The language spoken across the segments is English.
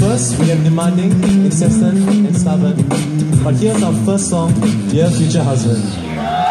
First, we have demanding, incessant, and stubborn. But here's our first song, Dear Future Husband.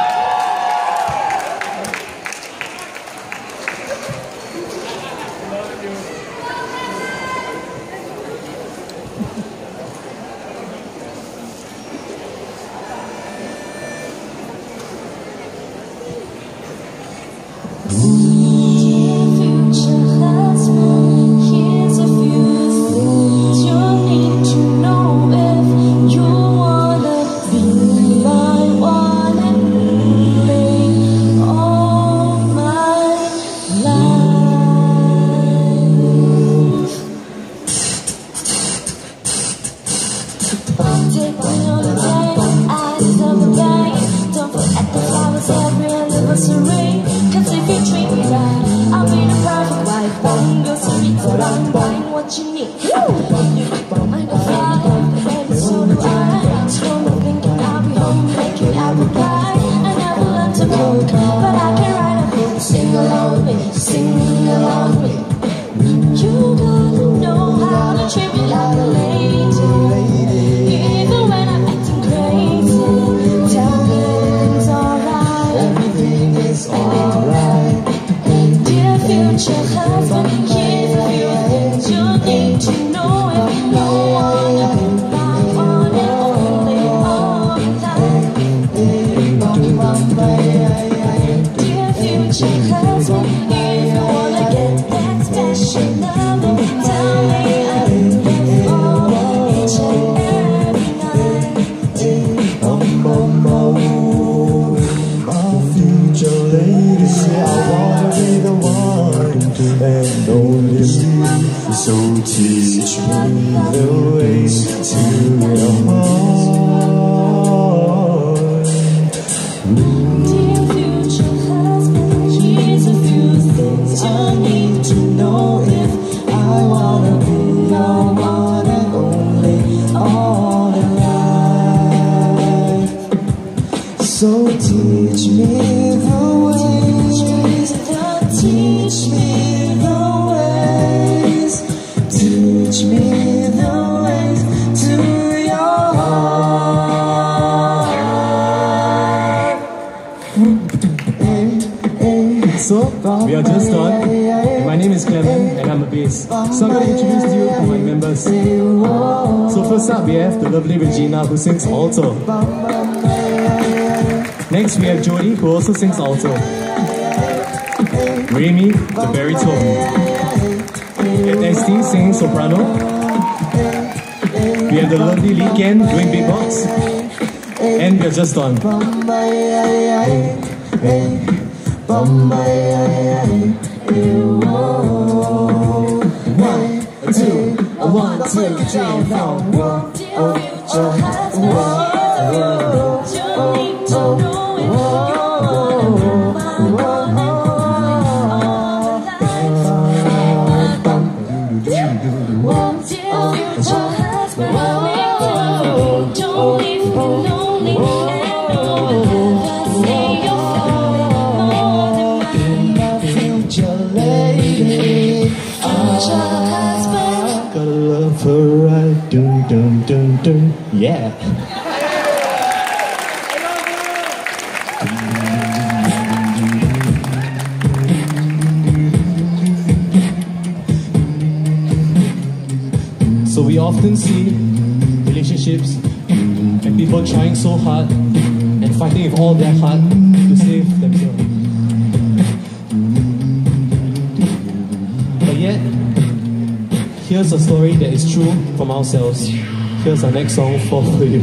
along, but I can write a hit. Sing along with me, sing along with me. You So teach me the ways to your heart. Dear future husband, here's a few things I need to know if I wanna be your one and only all life. So teach me. We are Just Daunt. My name is Clement and I'm a bass. So I'm going to introduce you to my members. So first up we have the lovely Regina who sings alto. Next we have Jody who also sings alto. Remy, the baritone. And Esty singing soprano. We have the lovely Lee Ken doing beatbox. And we are Just Daunt. Bombay yêu One, two, one, two, three, four One, oh, oh, oh, oh, oh, oh Won't you, won't you, won't you, Dum dum dum, Yeah. So we often see relationships and people trying so hard and fighting with all their heart to save themselves. Here's a story that is true from ourselves. Here's our next song, For You.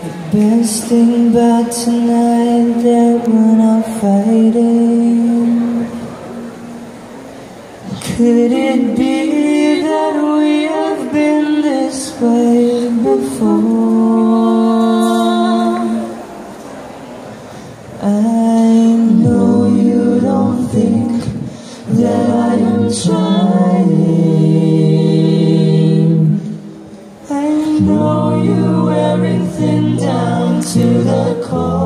The best thing about tonight that we're not fighting Could it be played before. I know you don't think that I am trying. I know you everything down to the core.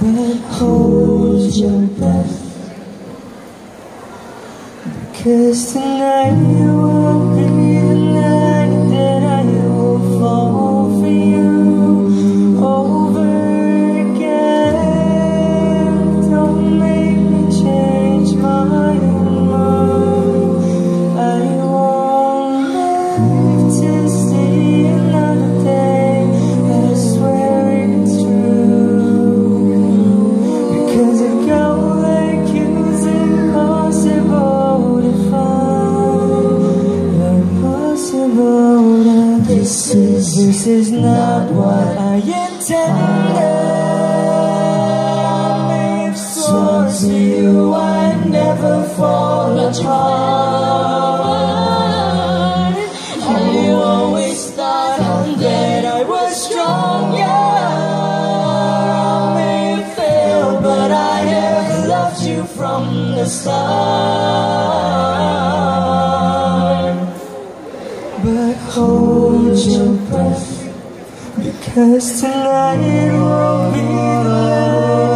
But hold your breath. Cause tonight never fall apart. You always thought that I was stronger. I may failed, but I have loved you from the start. But hold your breath, because tonight will be the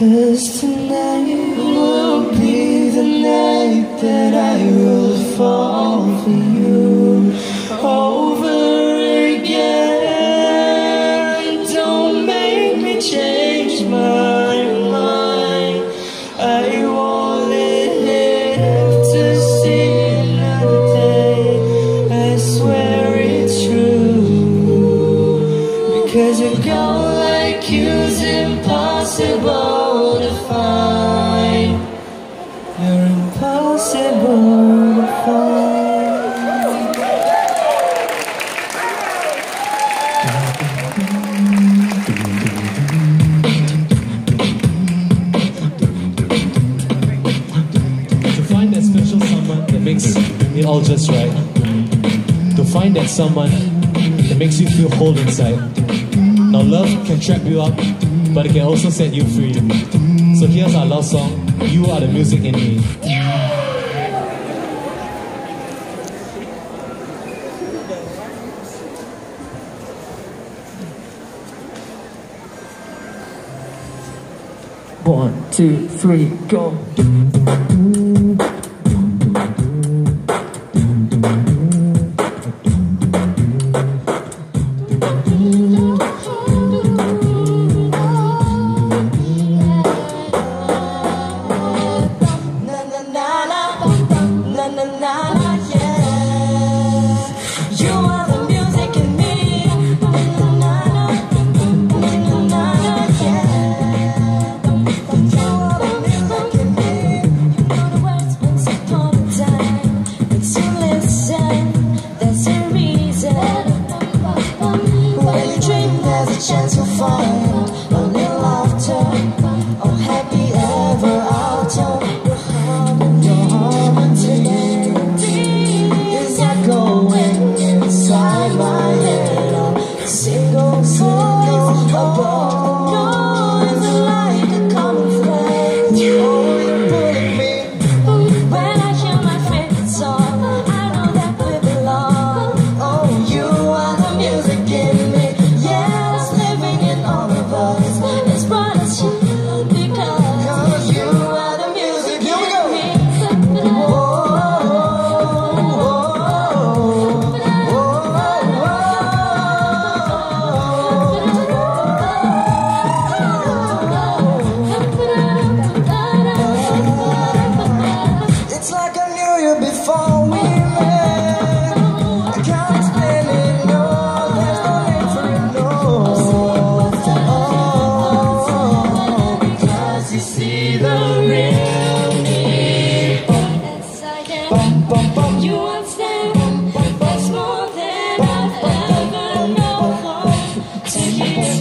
Cause tonight will be the night that I will fall for you over again. Don't make me change. just right. To find that someone that makes you feel whole inside. Now love can trap you up, but it can also set you free. So here's our love song, You Are The Music In Me. One, two, three, go. phone.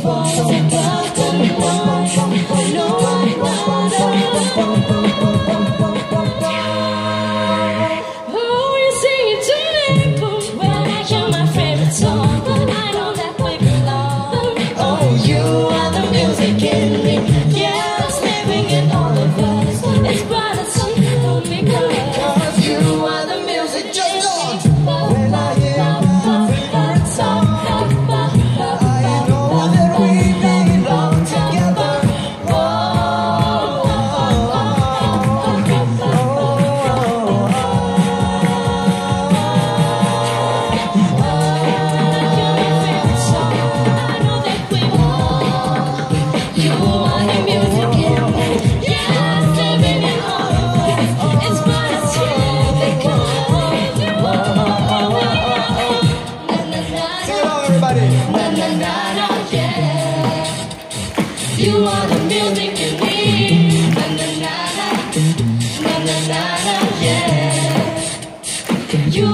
Whoa.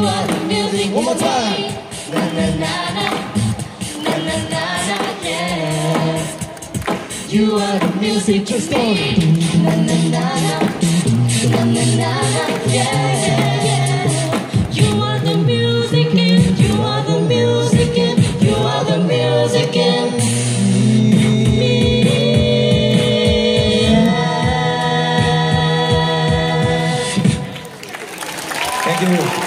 Are the music. One more time. Na na na na. Na na na na, yeah. You are the music Just. Na na na na. Na na na na, yeah. You are the music and you are the music and you are the music and Thank you.